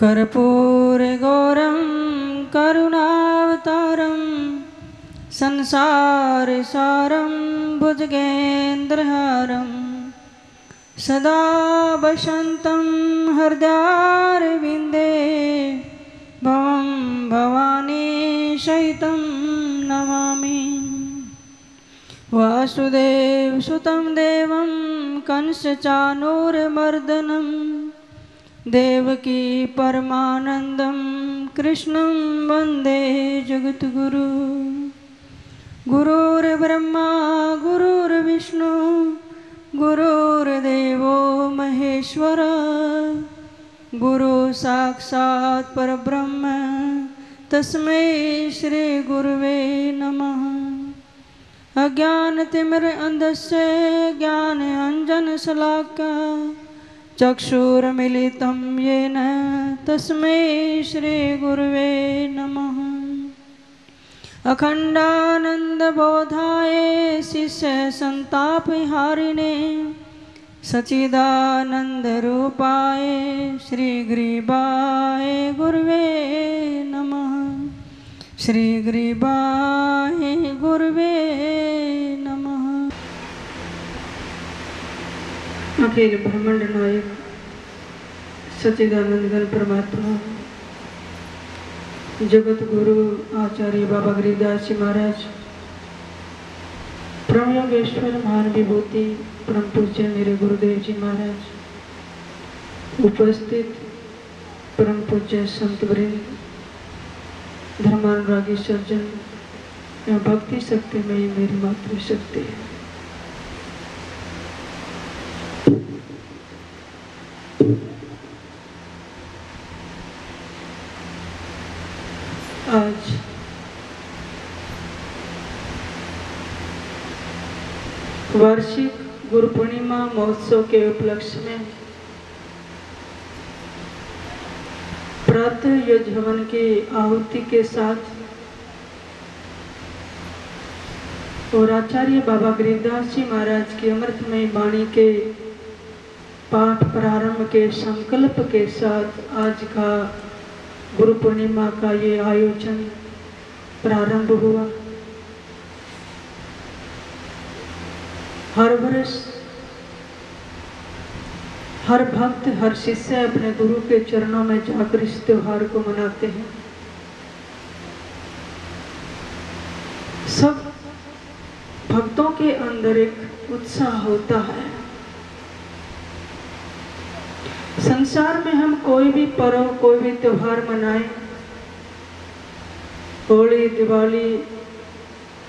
कर्पूरगौरं करुणावतारं संसारसारं भुजगेन्द्रहारं सदा वसन्तं हृदयारविन्दे भवं भवानी सहितं वासुदेवसुतं देवं कंसचानूरमर्दनं, देवकी परमानन्दं कृष्णं वंदे जगद्गुरु। गुरुर्ब्रह्मा, गुरुर्विष्णु, गुरुर्देवो महेश्वर, गुरु साक्षात् परब्रह्म, तस्मै श्रीगुरुवे नमः। अज्ञानतिमिर अन्धस्य ज्ञान अंजन अञ्जनशलाका चक्षुर्मिलितं येन तस्मै श्रीगुरुवे नमः। अखण्डानन्दबोधाय शिष्यसन्तापहारिणे सचिदानन्दरूपाय श्रीग्रीवाय गुरुवे नमः। श्रीग्रीवाय गुरुवे अखिल ब्रह्मंड नायक सचिदानंद गण परमात्मा। जगत गुरु आचार्य बाबा गिरिदास जी महाराज परम योगेश्वर महान विभूति परम पूज्य मेरे गुरुदेव जी महाराज, उपस्थित परम पूज्य संत वृंद धर्मानुरागी सज्जन भक्ति शक्ति में ही मेरी मातृशक्ति है आज वार्षिक गुरु पूर्णिमा महोत्सव के उपलक्ष्य में प्रातः यज्ञ हवन की आहुति के साथ और आचार्य बाबा गिरिदास जी महाराज की अमृतमय वाणी के पाठ प्रारंभ के संकल्प के साथ आज का गुरु पूर्णिमा का ये आयोजन प्रारंभ हुआ। हर वर्ष हर भक्त, हर शिष्य अपने गुरु के चरणों में जाकर इस त्योहार को मनाते हैं। सब भक्तों के अंदर एक उत्साह होता है। संसार में हम कोई भी पर्व, कोई भी त्योहार मनाएँ, होली, दिवाली,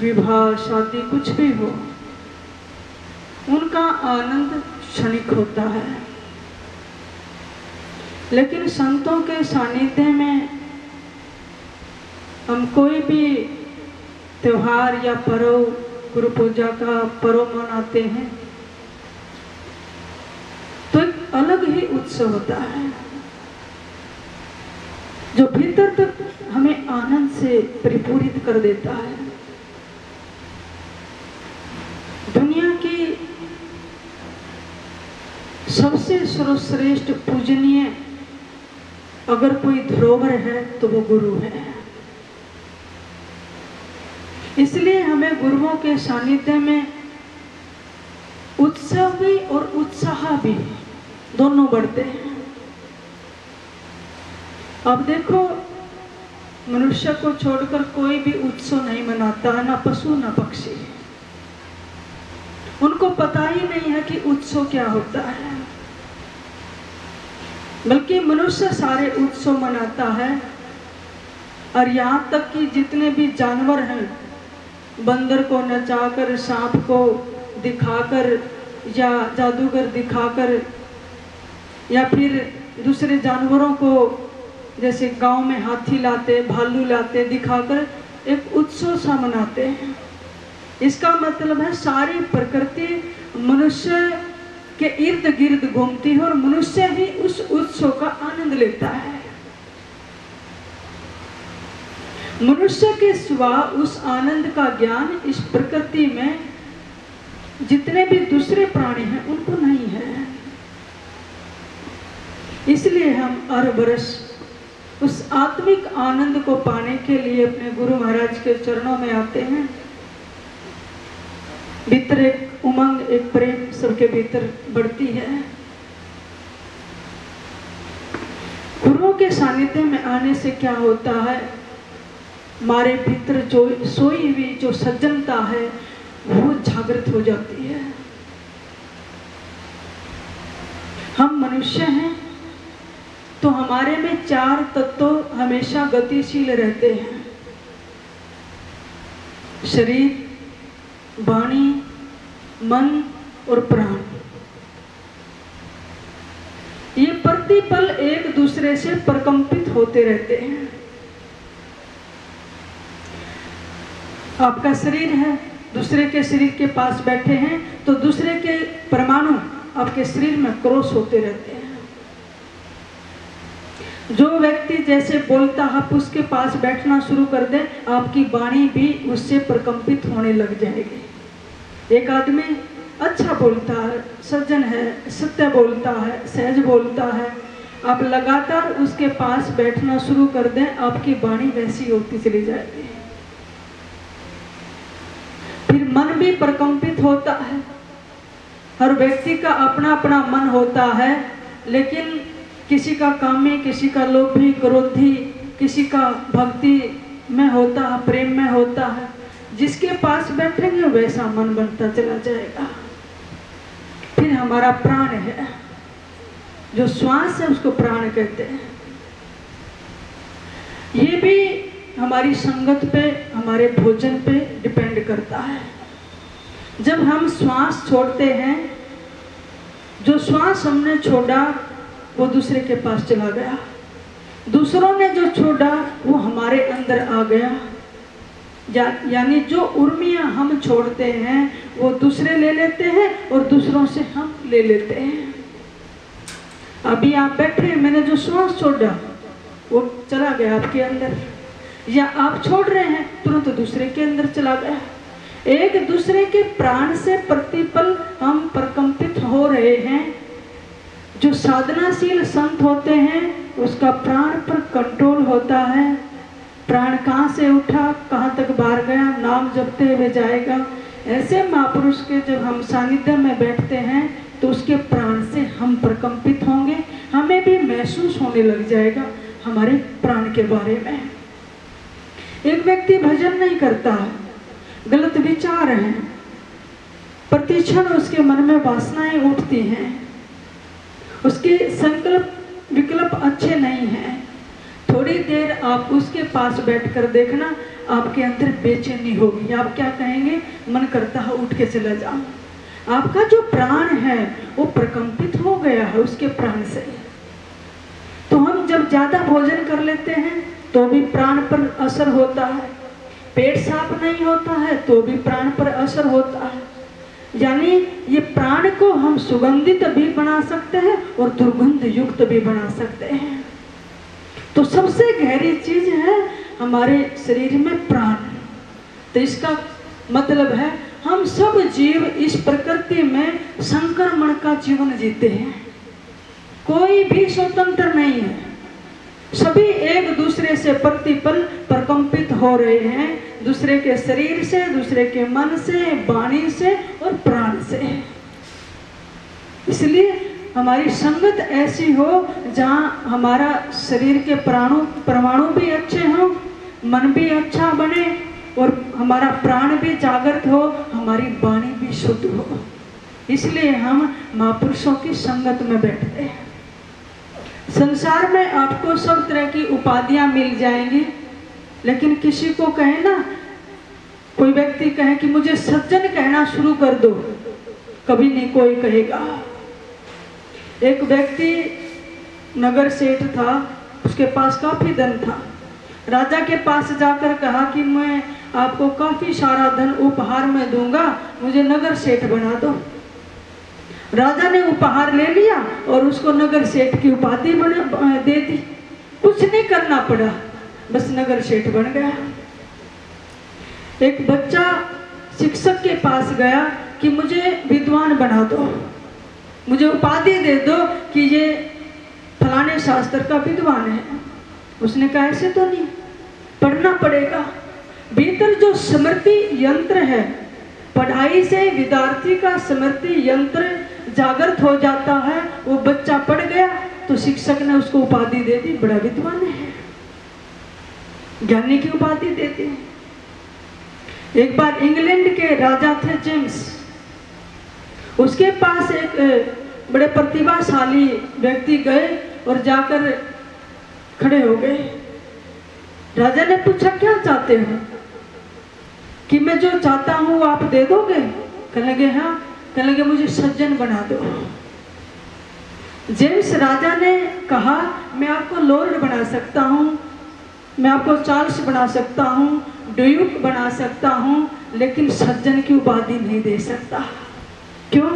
विवाह, शादी, कुछ भी हो, उनका आनंद क्षणिक होता है। लेकिन संतों के सानिध्य में हम कोई भी त्यौहार या पर्व, गुरु पूजा का पर्व मनाते हैं तो एक अलग ही उत्सव होता है, जो भीतर तक हमें आनंद से परिपूरित कर देता है। दुनिया की सबसे सर्वश्रेष्ठ पूजनीय अगर कोई धरोहर है तो वो गुरु है। इसलिए हमें गुरुओं के सानिध्य में उत्सव भी और उत्साह भी दोनों बढ़ते हैं। अब देखो, मनुष्य को छोड़कर कोई भी उत्सव नहीं मनाता, है ना पशु, ना पक्षी। उनको पता ही नहीं है कि उत्सव क्या होता है। बल्कि मनुष्य सारे उत्सव मनाता है और यहाँ तक कि जितने भी जानवर हैं, बंदर को नचाकर, सांप को दिखाकर या जादूगर दिखाकर या फिर दूसरे जानवरों को जैसे गाँव में हाथी लाते, भालू लाते दिखाकर एक उत्सव सा मनाते हैं। इसका मतलब है सारी प्रकृति मनुष्य के इर्द गिर्द घूमती है और मनुष्य ही उस उत्सव का आनंद लेता है। मनुष्य के सिवा उस आनंद का ज्ञान इस प्रकृति में जितने भी दूसरे प्राणी हैं, उनको नहीं है। इसलिए हम हर वर्ष उस आत्मिक आनंद को पाने के लिए अपने गुरु महाराज के चरणों में आते हैं। भीतर एक उमंग, एक प्रेम सबके भीतर बढ़ती है। गुरुओं के सानिध्य में आने से क्या होता है? हमारे भीतर जो सोई हुई जो सज्जनता है, वो जागृत हो जाती है। हम मनुष्य हैं तो हमारे में चार तत्व हमेशा गतिशील रहते हैं। शरीर, वाणी मन और प्राण। ये प्रतिपल एक दूसरे से प्रकंपित होते रहते हैं। आपका शरीर है, दूसरे के शरीर के पास बैठे हैं तो दूसरे के परमाणु आपके शरीर में क्रॉस होते रहते हैं। जो व्यक्ति जैसे बोलता आप उसके पास बैठना शुरू कर दे, आपकी वाणी भी उससे प्रकंपित होने लग जाएगी। एक आदमी अच्छा बोलता है, सज्जन है, सत्य बोलता है, सहज बोलता है। आप लगातार उसके पास बैठना शुरू कर दें, आपकी वाणी वैसी होती चली जाएगी फिर मन भी प्रकंपित होता है। हर व्यक्ति का अपना अपना मन होता है, लेकिन किसी का कामी किसी का लोभी, क्रोधी, किसी का भक्ति में होता है, प्रेम में होता है। जिसके पास बैठेंगे, वैसा मन बनता चला जाएगा। फिर हमारा प्राण है। जो श्वास है, उसको प्राण कहते हैं। ये भी हमारी संगत पे, हमारे भोजन पे डिपेंड करता है। जब हम श्वास छोड़ते हैं, जो श्वास हमने छोड़ा, वो दूसरे के पास चला गया। दूसरों ने जो छोड़ा, वो हमारे अंदर आ गया। यानी जो उर्मियाँ हम छोड़ते हैं, वो दूसरे ले लेते हैं और दूसरों से हम ले लेते हैं। अभी आप बैठे मैंने जो श्वास छोड़ा, वो चला गया आपके अंदर। या आप छोड़ रहे हैं, तुरंत दूसरे के अंदर चला गया। एक दूसरे के प्राण से प्रतिपल हम प्रकंपित हो रहे हैं। जो साधनाशील संत होते हैं, उसका प्राण पर कंट्रोल होता है। प्राण कहाँ से उठा, कहाँ तक बाहर गया, नाम जपते हुए जाएगा। ऐसे महापुरुष के जब हम सानिध्य में बैठते हैं तो उसके प्राण से हम प्रकंपित होंगे। हमें भी महसूस होने लग जाएगा, हमारे प्राण के बारे में। एक व्यक्ति भजन नहीं करता है, गलत विचार हैं, प्रतिक्षण उसके मन में वासनाएँ उठती हैं, उसके संकल्प विकल्प अच्छे नहीं हैं। थोड़ी देर आप उसके पास बैठकर देखना, आपके अंदर बेचैनी होगी। आप क्या कहेंगे? मन करता है उठ के चला जाऊँ आपका जो प्राण है, वो प्रकंपित हो गया है उसके प्राण से। तो हम जब ज़्यादा भोजन कर लेते हैं तो भी प्राण पर असर होता है। पेट साफ़ नहीं होता है तो भी प्राण पर असर होता है। यानी ये प्राण को हम सुगंधित भी बना सकते हैं और दुर्गंध युक्त भी बना सकते हैं। तो सबसे गहरी चीज़ है हमारे शरीर में प्राण। तो इसका मतलब है, हम सब जीव इस प्रकृति में संक्रमण का जीवन जीते हैं। कोई भी स्वतंत्र नहीं है। सभी एक दूसरे से प्रतिपल प्रकंपित हो रहे हैं, दूसरे के शरीर से, दूसरे के मन से, वाणी से और प्राण से। इसलिए हमारी संगत ऐसी हो जहाँ हमारा शरीर के प्राणु, परमाणु भी अच्छे हों, मन भी अच्छा बने और हमारा प्राण भी जागृत हो, हमारी वाणी भी शुद्ध हो। इसलिए हम महापुरुषों की संगत में बैठते हैं। संसार में आपको सब तरह की उपाधियाँ मिल जाएँगी, लेकिन किसी को कहे ना, कोई व्यक्ति कहे कि मुझे सज्जन कहना शुरू कर दो, कभी नहीं कोई कहेगा। एक व्यक्ति नगर सेठ था, उसके पास काफ़ी धन था। राजा के पास जाकर कहा कि मैं आपको काफ़ी सारा धन उपहार में दूँगा, मुझे नगर सेठ बना दो। राजा ने उपहार ले लिया और उसको नगर सेठ की उपाधि बने, दे दी। कुछ नहीं करना पड़ा, बस नगर सेठ बन गया। एक बच्चा शिक्षक के पास गया कि मुझे विद्वान बना दो। मुझे उपाधि दे दो कि ये फलाने शास्त्र का विद्वान है। उसने कहा, ऐसे तो नहीं। पढ़ना पड़ेगा। भीतर जो स्मृति यंत्र है, पढ़ाई से विद्यार्थी का स्मृति यंत्र जागृत हो जाता है। वो बच्चा पढ़ गया तो शिक्षक ने उसको उपाधि दे दी। बड़ा विद्वान है। ज्ञानी की उपाधि देते हैं। एक बार इंग्लैंड के राजा थे जेम्स। उसके पास एक बड़े प्रतिभाशाली व्यक्ति गए और जाकर खड़े हो गए। राजा ने पूछा, क्या चाहते हो? कि मैं जो चाहता हूँ आप दे दोगे? कहने लगे हाँ। कहने लगे, मुझे सज्जन बना दो। जेम्स राजा ने कहा, मैं आपको लॉर्ड बना सकता हूँ, मैं आपको चार्ल्स बना सकता हूँ, ड्यूक बना सकता हूँ, लेकिन सज्जन की उपाधि नहीं दे सकता। क्यों?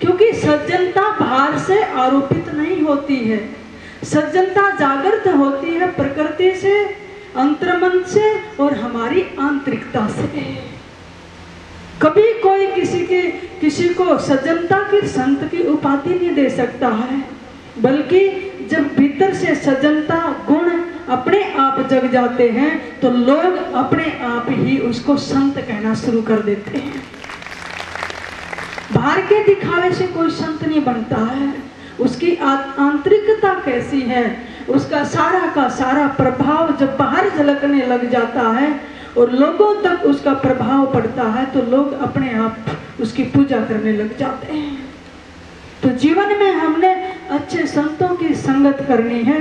क्योंकि सज्जनता बाहर से आरोपित नहीं होती है। सज्जनता जागृत होती है प्रकृति से, अंतर्मन से और हमारी आंतरिकता से। कभी कोई किसी के, किसी को सज्जनता की संत की उपाधि नहीं दे सकता है, बल्कि जब भीतर से सज्जनता गुण अपने आप जग जाते हैं तो लोग अपने आप ही उसको संत कहना शुरू कर देते हैं। बाहर के दिखावे से कोई संत नहीं बनता है। उसकी आंतरिकता कैसी है? उसका सारा का सारा प्रभाव जब बाहर झलकने लग जाता है और लोगों तक उसका प्रभाव पड़ता है तो लोग अपने आप उसकी पूजा करने लग जाते हैं। तो जीवन में हमने अच्छे संतों की संगत करनी है।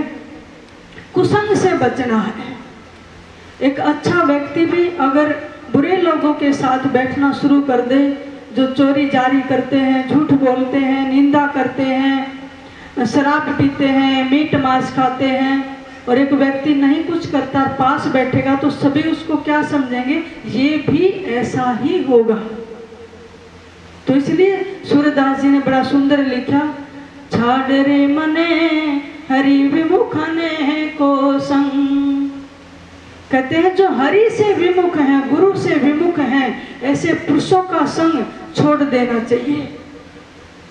कुसंग से बचना है। एक अच्छा व्यक्ति भी अगर बुरे लोगों के साथ बैठना शुरू कर दे जो चोरी जारी करते हैं, झूठ बोलते हैं, निंदा करते हैं, शराब पीते हैं, मीट मांस खाते हैं, और एक व्यक्ति नहीं कुछ करता, पास बैठेगा तो सभी उसको क्या समझेंगे? ये भी ऐसा ही होगा। तो इसलिए सूर्यदास जी ने बड़ा सुंदर लिखा, छाड़ रे मने, हरि विमुखने को संग। कहते हैं, जो हरि से विमुख हैं, गुरु से विमुख हैं, ऐसे पुरुषों का संग छोड़ देना चाहिए।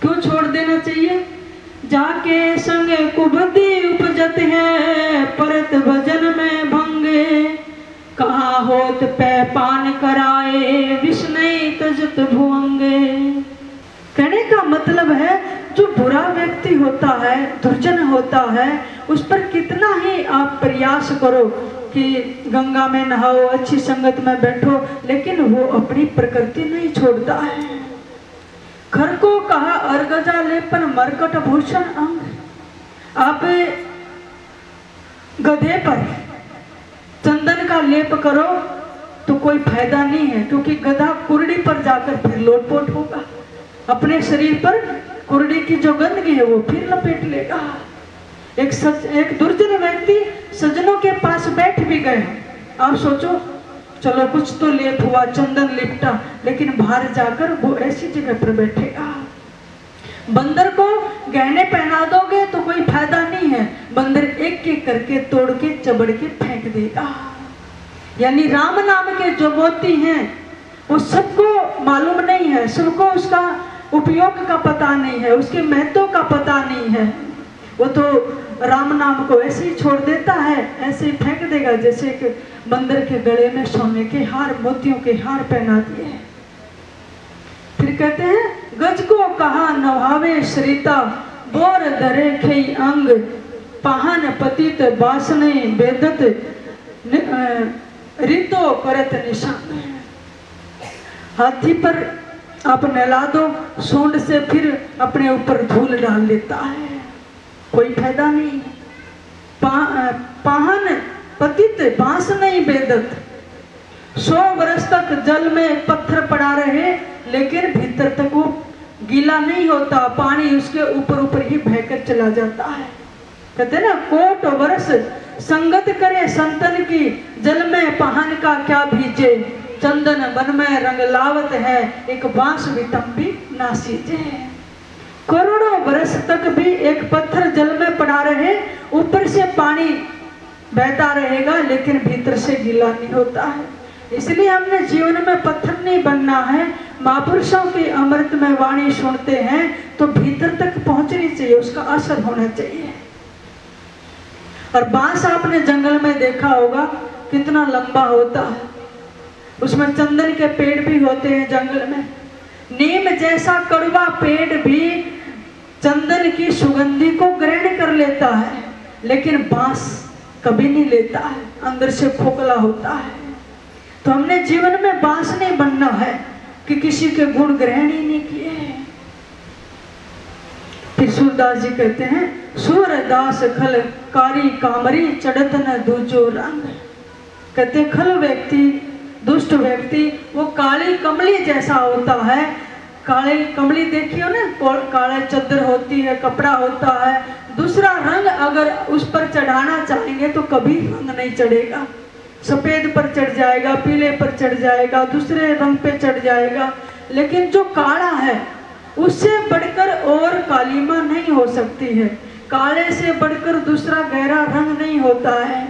क्यों छोड़ देना चाहिए? जाके संग कुबदी उपजत है, परत भजन में भंगे। कहा होत पै पान कराए, विष्णु तजत भुअंगे कहने का मतलब है, जो बुरा व्यक्ति होता है, दुर्जन होता है, उस पर कितना ही आप प्रयास करो कि गंगा में नहाओ, अच्छी संगत में बैठो, लेकिन वो अपनी प्रकृति नहीं छोड़ता है। घर को कहा अर्गजा लेपन मरकट भूषण अंग। आप गधे पर चंदन का लेप करो तो कोई फ़ायदा नहीं है, क्योंकि गधा कुरड़ी पर जाकर फिर लोटपोट होगा। अपने शरीर पर कुरड़ी की जो गंदगी है, वो फिर लपेट लेगा। एक सच एक दुर्जन व्यक्ति सज्जनों के पास बैठ भी गए। आप सोचो चलो कुछ तो लेप हुआ चंदन लिपटा, लेकिन बाहर जाकर वो ऐसी जगह पर बैठेगा बंदर को गहने पहना दोगे तो कोई फ़ायदा नहीं है। बंदर एक एक करके तोड़ के चबड़ के फेंक देगा यानी राम नाम के जो मोती हैं, वो सबको मालूम नहीं है, सबको उसका उपयोग का पता नहीं है, उसके महत्व का पता नहीं है। वो तो राम नाम को ऐसे ही छोड़ देता है, ऐसे ही फेंक देगा जैसे कि बंदर के गले में सोने के हार, मोतियों के हार पहना दिए फिर कहते हैं, गज को कहा नभावे श्रीता, बोर दरे खे अंग, पहन पतित बासने बेदत रितो करत निशान हाथी पर आप नहला दो, सूंड से फिर अपने ऊपर धूल डाल लेता है। कोई फ़ायदा नहीं। पा, पाहन पतित बाँस नहीं बेदत। सौ वर्ष तक जल में पत्थर पड़ा रहे लेकिन भीतर तक वो गीला नहीं होता। पानी उसके ऊपर ऊपर ही बहकर चला जाता है। कहते ना कोट वर्ष संगत करे संतन की जल में पहन का क्या भीजे। चंदन बन में रंग लावत है एक बाँस भी विटम्बी ना सीजे करोड़ों वर्ष तक भी एक पत्थर जल में पड़ा रहे, ऊपर से पानी बहता रहेगा, लेकिन भीतर से गीला नहीं होता है। इसलिए हमने जीवन में पत्थर नहीं बनना है। महापुरुषों की अमृत में वाणी सुनते हैं तो भीतर तक पहुंचनी चाहिए, उसका असर होना चाहिए। और बाँस आपने जंगल में देखा होगा, कितना लंबा होता है। उसमें चंदन के पेड़ भी होते हैं जंगल में। नीम जैसा कड़वा पेड़ भी चंदन की सुगंधी को ग्रहण कर लेता है, लेकिन बाँस कभी नहीं लेता है, अंदर से खोखला होता है। तो हमने जीवन में बाँस नहीं बनना है कि किसी के गुण ग्रहण ही नहीं किए हैं। फिर सूरदास जी कहते हैं, सूरदास खल कारी कामरी चढ़त न दूजो रंग। कहते खल व्यक्ति दुष्ट व्यक्ति, वो काली कमली जैसा होता है। काली कमली देखियो ना काले चद्दर होती है, कपड़ा होता है। दूसरा रंग अगर उस पर चढ़ाना चाहेंगे तो कभी रंग नहीं चढ़ेगा। सफ़ेद पर चढ़ जाएगा, पीले पर चढ़ जाएगा, दूसरे रंग पे चढ़ जाएगा। लेकिन जो काला है, उससे बढ़कर और कालीमा नहीं हो सकती है। काले से बढ़कर दूसरा गहरा रंग नहीं होता है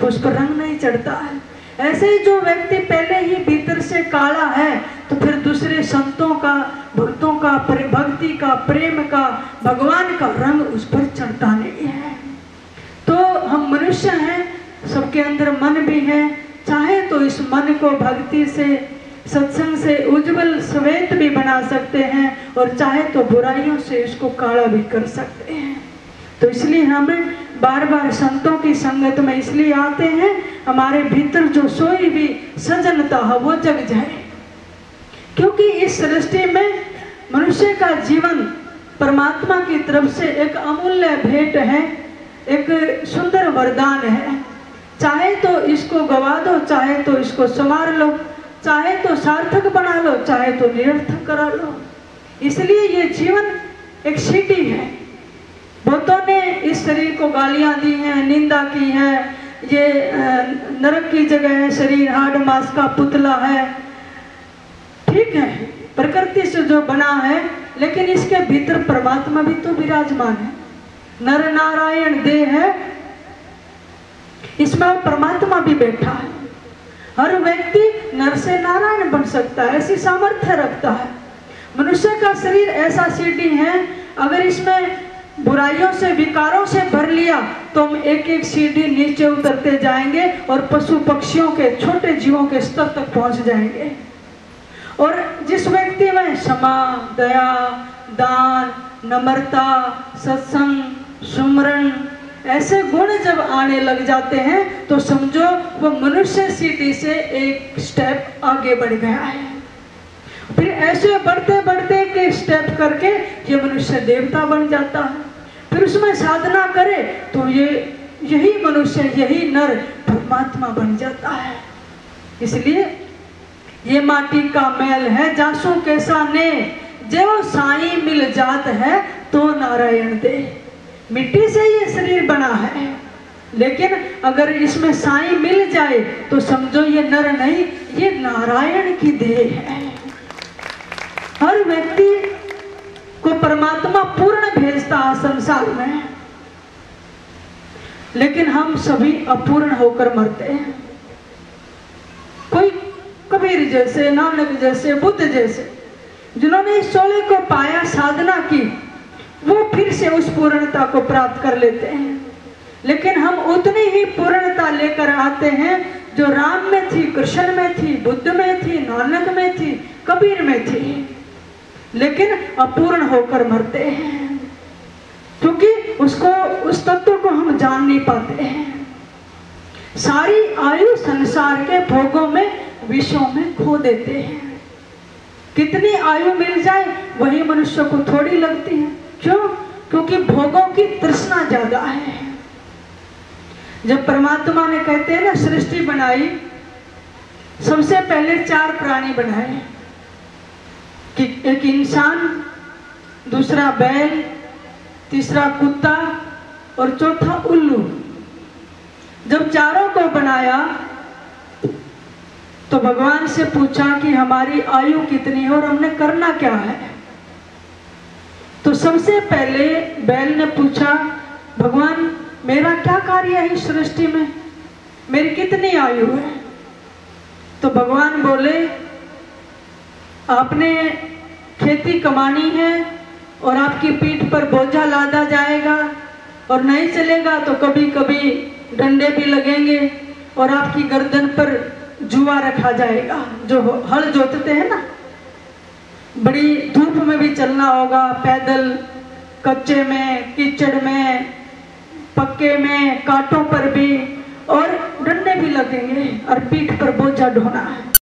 तो उस पर रंग नहीं चढ़ता है। ऐसे ही जो व्यक्ति पहले ही भीतर से काला है तो फिर दूसरे संतों का, भक्तों का भक्ति का, प्रेम का, भगवान का रंग उस पर चढ़ता नहीं है। तो हम मनुष्य हैं, सबके अंदर मन भी है, चाहे तो इस मन को भक्ति से, सत्संग से उज्जवल श्वेत भी बना सकते हैं, और चाहे तो बुराइयों से इसको काला भी कर सकते हैं। तो इसलिए हमें बार बार संतों की संगत में इसलिए आते हैं, हमारे भीतर जो सोई भी सजनता है, वो जग जाए। क्योंकि इस सृष्टि में मनुष्य का जीवन परमात्मा की तरफ़ से एक अमूल्य भेंट है, एक सुंदर वरदान है। चाहे तो इसको गवा दो, चाहे तो इसको संवार लो, चाहे तो सार्थक बना लो, चाहे तो निरर्थक करा लो। इसलिए ये जीवन एक सीटी है। बहुतों ने इस शरीर को गालियाँ दी हैं, निंदा की है। ये नरक की जगह है, शरीर हाड मास का पुतला है। ठीक है, प्रकृति से जो बना है, लेकिन इसके भीतर परमात्मा भी तो विराजमान है। नर नारायण देह है, इसमें परमात्मा भी बैठा है। हर व्यक्ति नर से नारायण बन सकता है, ऐसी सामर्थ्य रखता है। मनुष्य का शरीर ऐसा सीढ़ी है, अगर इसमें बुराइयों से, विकारों से भर लिया तो हम एक एक सीढ़ी नीचे उतरते जाएँगे और पशु पक्षियों के, छोटे जीवों के स्तर तक पहुँच जाएँगे। और जिस व्यक्ति में क्षमा, दया, दान, नम्रता, सत्संग, सुमरण ऐसे गुण जब आने लग जाते हैं तो समझो वो मनुष्य सीढ़ी से एक स्टेप आगे बढ़ गया है। फिर ऐसे बढ़ते बढ़ते के स्टेप करके ये मनुष्य देवता बन जाता है। फिर उसमें साधना करे तो ये, यही मनुष्य, यही नर परमात्मा बन जाता है। इसलिए ये माटी का मैल है, जासू कैसा ने, जो साई मिल जात है तो नारायण दे। मिट्टी से ये शरीर बना है। लेकिन अगर इसमें साई मिल जाए तो समझो ये नर नहीं, ये नारायण की देह है। हर व्यक्ति को परमात्मा पूर्ण भेजता है संसार में, लेकिन हम सभी अपूर्ण होकर मरते हैं। कोई कबीर जैसे, नानक जैसे, बुद्ध जैसे, जिन्होंने इस सोले को पाया, साधना की, वो फिर से उस पूर्णता को प्राप्त कर लेते हैं। लेकिन हम उतनी ही पूर्णता लेकर आते हैं, जो राम में थी, कृष्ण में थी, बुद्ध में थी, नानक में थी, कबीर में थी। लेकिन अपूर्ण होकर मरते हैं। क्योंकि उसको, उस तत्व को हम जान नहीं पाते हैं। सारी आयु संसार के भोगों में, विषयों में खो देते हैं। कितनी आयु मिल जाए, वही मनुष्य को थोड़ी लगती है। क्यों? क्योंकि भोगों की तृष्णा ज़्यादा है। जब परमात्मा ने कहते हैं ना, सृष्टि बनाई, सबसे पहले चार प्राणी बनाए। कि एक इंसान, दूसरा बैल, तीसरा कुत्ता और चौथा उल्लू जब चारों को बनाया तो भगवान से पूछा कि हमारी आयु कितनी है और हमने करना क्या है? तो सबसे पहले बैल ने पूछा, भगवान, मेरा क्या कार्य है इस सृष्टि में? मेरी कितनी आयु है? तो भगवान बोले आपने खेती कमानी है और आपकी पीठ पर बोझा लादा जाएगा और नहीं चलेगा तो कभी कभी डंडे भी लगेंगे और आपकी गर्दन पर जुआ रखा जाएगा। जो हल जोतते हैं ना? बड़ी धूप में भी चलना होगा, पैदल कच्चे में, कीचड़ में, पक्के में, कांटों पर भी और डंडे भी लगेंगे और पीठ पर बोझा ढोना है।